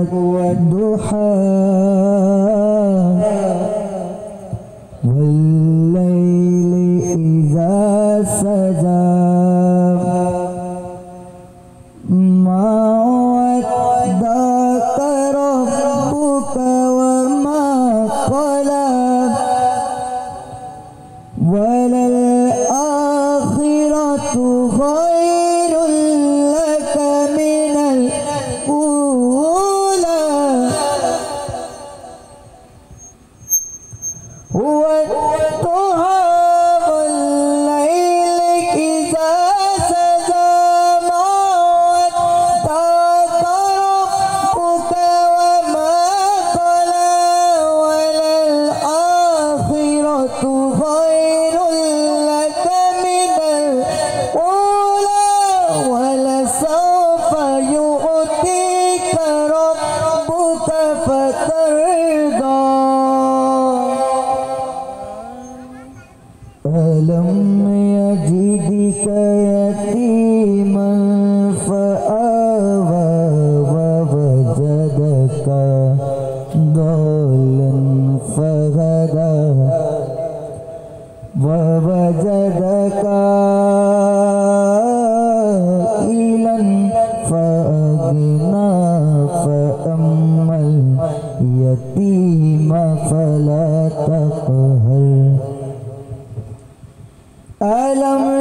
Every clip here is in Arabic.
والضحى يجدك يتيما فآوى ووجدك ضالا فهدى ووجدك عائلا فأغنى فأما اليتيم فلا تقهر ألم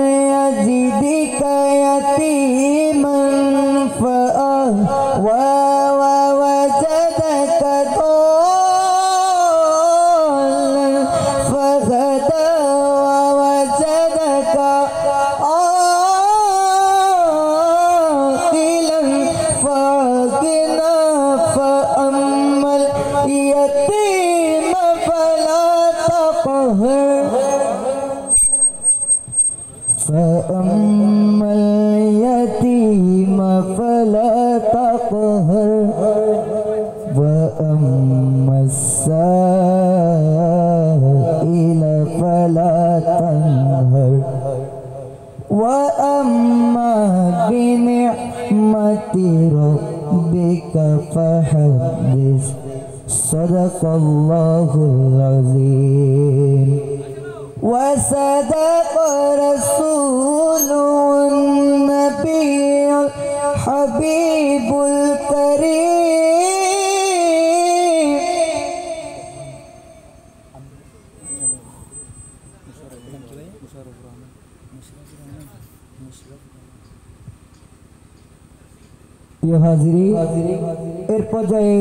اليتيم فلا تقهر. فأما اليتيم فلا تقهر. وأما السائل فلا تنهر. وأما بنعمة ربك فحدث. صدق الله العظيم وصدق رسول النبي الحبيب الكريم প্রিয় হাজিরি এর পর্যায়ে